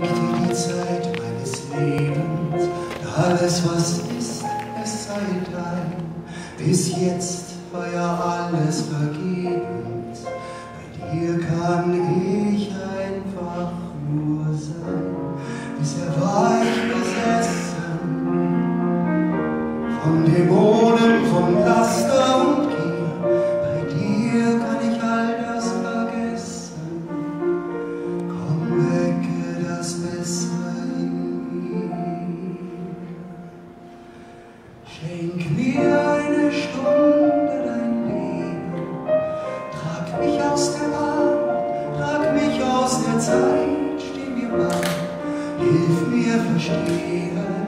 die Zeit meines Lebens, da alles was ist, es sei dein. Bis jetzt war ja alles vergebens, bei dir kann ich. Zeit, steh mir bei, hilf mir verstehen.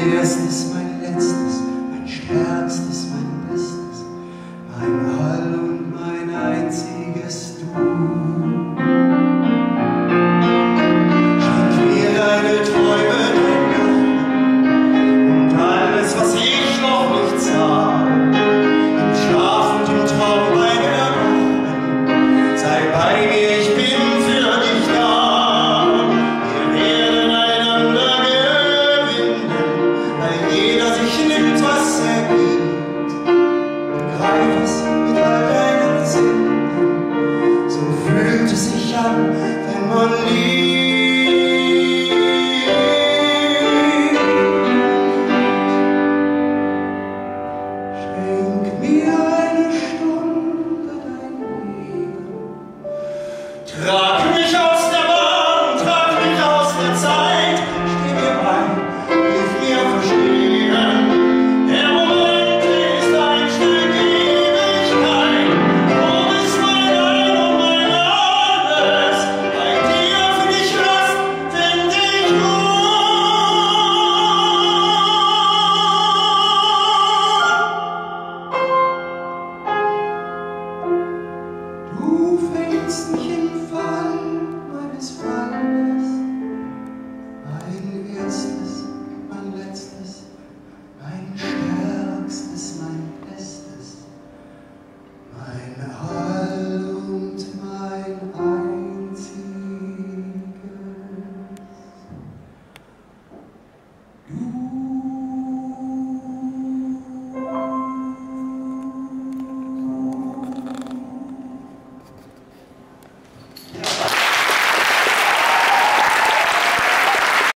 crianças